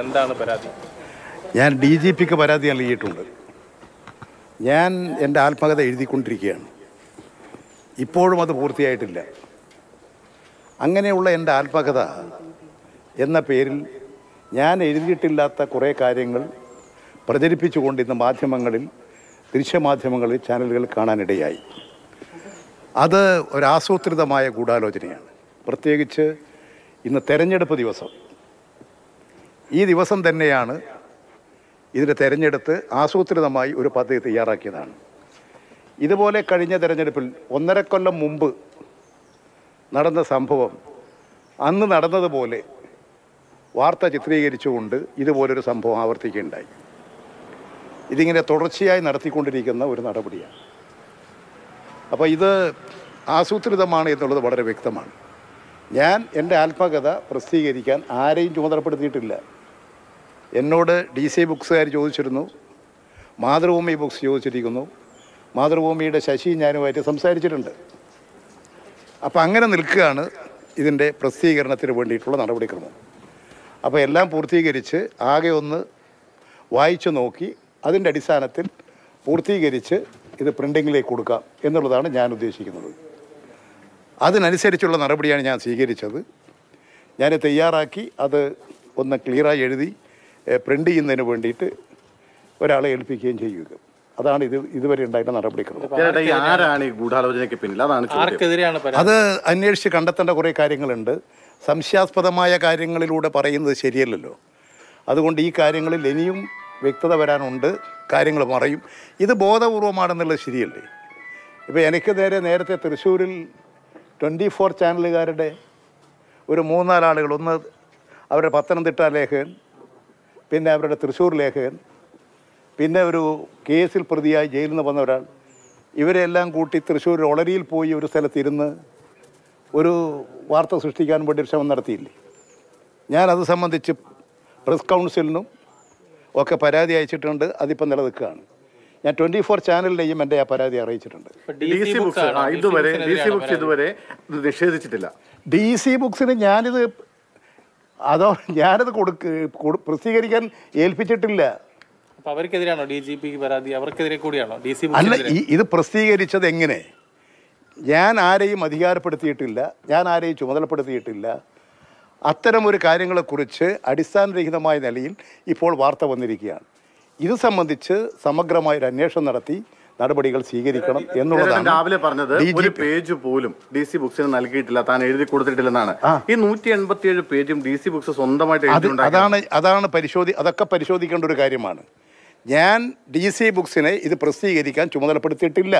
എന്താണ് പരാതി? ഞാൻ ഡി ജി പിക്ക് പരാതി നൽകിയിട്ടുണ്ട്. ഞാൻ എന്റെ ആത്മകഥ എഴുതിക്കൊണ്ടിരിക്കുകയാണ്. ഇപ്പോഴും അത് പൂർത്തിയായിട്ടില്ല. അങ്ങനെയുള്ള എന്റെ ആത്മകഥ എന്ന പേരിൽ ഞാൻ എഴുതിയിട്ടില്ലാത്ത കുറേ കാര്യങ്ങൾ പ്രചരിപ്പിച്ചുകൊണ്ട് ഇന്ന് മാധ്യമങ്ങളിൽ ദൃശ്യമാധ്യമങ്ങളിൽ ചാനലുകൾ കാണാനിടയായി. അത് ഒരാസൂത്രിതമായ ഗൂഢാലോചനയാണ്. പ്രത്യേകിച്ച് ഇന്ന് തെരഞ്ഞെടുപ്പ് ദിവസം. ഈ ദിവസം തന്നെയാണ് ഇതിനെ തെരഞ്ഞെടുത്ത് ആസൂത്രിതമായി ഒരു പദ്ധതി തയ്യാറാക്കിയതാണ്. ഇതുപോലെ കഴിഞ്ഞ തിരഞ്ഞെടുപ്പിൽ ഒന്നര കൊല്ലം മുമ്പ് നടന്ന സംഭവം അന്ന് നടന്നതുപോലെ വാർത്ത ചിത്രീകരിച്ചുകൊണ്ട് ഇതുപോലൊരു സംഭവം ആവർത്തിക്കുകയുണ്ടായി. ഇതിങ്ങനെ തുടർച്ചയായി നടത്തിക്കൊണ്ടിരിക്കുന്ന ഒരു നടപടിയാണ്. അപ്പോൾ ഇത് ആസൂത്രിതമാണ് എന്നുള്ളത് വളരെ വ്യക്തമാണ്. ഞാൻ എന്റെ ആത്മകഥ പ്രസിദ്ധീകരിക്കാൻ ആരെയും ചുമതലപ്പെടുത്തിയിട്ടില്ല. എന്നോട് ഡി സി ബുക്സുകാർ ചോദിച്ചിരുന്നു. മാതൃഭൂമി ബുക്സ് ചോദിച്ചിരിക്കുന്നു. മാതൃഭൂമിയുടെ ശശി ഞാനുമായിട്ട് സംസാരിച്ചിട്ടുണ്ട്. അപ്പോൾ അങ്ങനെ നിൽക്കുകയാണ് ഇതിന്റെ പ്രസിദ്ധീകരണത്തിന് വേണ്ടിയിട്ടുള്ള നടപടിക്രമം. അപ്പോൾ എല്ലാം പൂർത്തീകരിച്ച് ആകെ ഒന്ന് വായിച്ചു നോക്കി അതിന്റെ അടിസ്ഥാനത്തിൽ പൂർത്തീകരിച്ച് ഇത് പ്രിന്റിങ്ങിലേക്ക് കൊടുക്കാം എന്നുള്ളതാണ് ഞാൻ ഉദ്ദേശിക്കുന്നത്. അതിനനുസരിച്ചുള്ള നടപടിയാണ് ഞാൻ സ്വീകരിച്ചത്. ഞാൻ തയ്യാറാക്കി അത് ഒന്ന് ക്ലിയറായി എഴുതി പ്രിന്റ് ചെയ്യുന്നതിന് വേണ്ടിയിട്ട് ഒരാളെ ഏൽപ്പിക്കുകയും ചെയ്യുക. അതാണ് ഇത് ഇതുവരെ ഉണ്ടായിട്ട് നടപടിക്രമം. അത് അന്വേഷിച്ച് കണ്ടെത്തേണ്ട കുറേ കാര്യങ്ങളുണ്ട്. സംശയാസ്പദമായ കാര്യങ്ങളിലൂടെ പറയുന്നത് ശരിയല്ലല്ലോ. അതുകൊണ്ട് ഈ കാര്യങ്ങളിൽ ഇനിയും വ്യക്തത വരാനുണ്ട്. കാര്യങ്ങൾ മറയും. ഇത് ബോധപൂർവമാണെന്നുള്ളത് ശരിയല്ലേ? ഇപ്പോൾ എനിക്ക് നേരെ നേരത്തെ തൃശ്ശൂരിൽ ട്വന്റി ഫോർ ചാനലുകാരുടെ ഒരു മൂന്നാലാളുകൾ ഒന്ന് അവരുടെ പത്തനംതിട്ട ലേഖകൻ പിന്നെ അവരുടെ തൃശ്ശൂർ ലേഖകൻ പിന്നെ ഒരു കേസിൽ പ്രതിയായി ജയിലിൽ നിന്ന് വന്ന ഒരാൾ. ഇവരെല്ലാം കൂട്ടി തൃശ്ശൂർ ഒളരിയിൽ പോയി ഒരു സ്ഥലത്തിരുന്ന് ഒരു വാർത്ത സൃഷ്ടിക്കാൻ വേണ്ടി ഒരു ശ്രമം നടത്തിയില്ലേ? ഞാൻ അത് സംബന്ധിച്ച് പ്രസ് കൗൺസിലിനും ഒക്കെ പരാതി അയച്ചിട്ടുണ്ട്. അതിപ്പോൾ നിലനിൽക്കുകയാണ്. ഞാൻ ട്വന്റി ഫോർ ചാനലിനെയും എന്റെ ആ പരാതി അറിയിച്ചിട്ടുണ്ട്. ഡി സി ബുക്സ് ആണോ? ഇതുവരെ ഡി സി ബുക്സ് ഇതുവരെ നിഷേധിച്ചിട്ടില്ല. ഡി സി ബുക്സിന് ഞാനിത് അതോ ഞാനത് കൊടുക്ക് കൊടു- പ്രസിദ്ധീകരിക്കാൻ ഏൽപ്പിച്ചിട്ടില്ല. അവർക്കെതിരാണോ ഡി ജി പിക്ക് പരാതി? അവർക്കെതിരെ കൂടിയാണോ? ഡി സി അല്ല ഈ ഇത് പ്രസിദ്ധീകരിച്ചത് എങ്ങനെ? ഞാൻ ആരെയും അധികാരപ്പെടുത്തിയിട്ടില്ല. ഞാൻ ആരെയും ചുമതലപ്പെടുത്തിയിട്ടില്ല. അത്തരമൊരു കാര്യങ്ങളെക്കുറിച്ച് അടിസ്ഥാനരഹിതമായ നിലയിൽ ഇപ്പോൾ വാർത്ത വന്നിരിക്കുകയാണ്. ഇത് സംബന്ധിച്ച് സമഗ്രമായൊരു അന്വേഷണം നടത്തി. നടപടികൾ സ്വീകരിക്കണം എന്നുള്ളതാണ് രാവിലെ പറഞ്ഞത് ഒരു പേജ് പോലും ഡി സി ബുക്സിന് നൽകിയിട്ടില്ല താൻ എഴുതി കൊടുത്തിട്ടില്ലെന്നാണ്. ഈ നൂറ്റി എൺപത്തിയേഴ് പേജും ഡി സി ബുക്സ് സ്വന്തമായിട്ട് അതാണ് അതാണ് പരിശോധി അതൊക്കെ പരിശോധിക്കേണ്ട ഒരു കാര്യമാണ്. ഞാൻ ഡി സി ബുക്സിനെ ഇത് പ്രസിദ്ധീകരിക്കാൻ ചുമതലപ്പെടുത്തിയിട്ടില്ല.